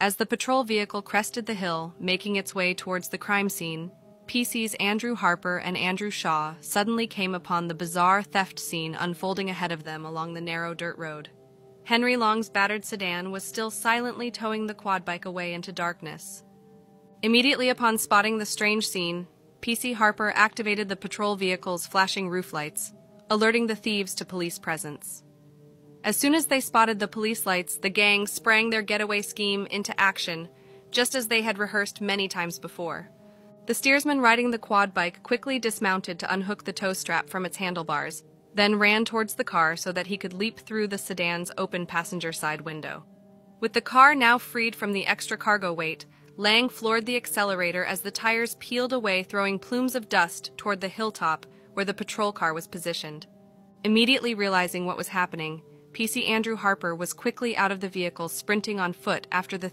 As the patrol vehicle crested the hill, making its way towards the crime scene, PC's Andrew Harper and Andrew Shaw suddenly came upon the bizarre theft scene unfolding ahead of them along the narrow dirt road. Henry Long's battered sedan was still silently towing the quad bike away into darkness. Immediately upon spotting the strange scene, PC Harper activated the patrol vehicle's flashing roof lights, alerting the thieves to police presence. As soon as they spotted the police lights, the gang sprang their getaway scheme into action, just as they had rehearsed many times before. The steersman riding the quad bike quickly dismounted to unhook the tow strap from its handlebars, then ran towards the car so that he could leap through the sedan's open passenger side window. With the car now freed from the extra cargo weight, Long floored the accelerator as the tires peeled away, throwing plumes of dust toward the hilltop where the patrol car was positioned. Immediately realizing what was happening, PC Andrew Harper was quickly out of the vehicle, sprinting on foot after the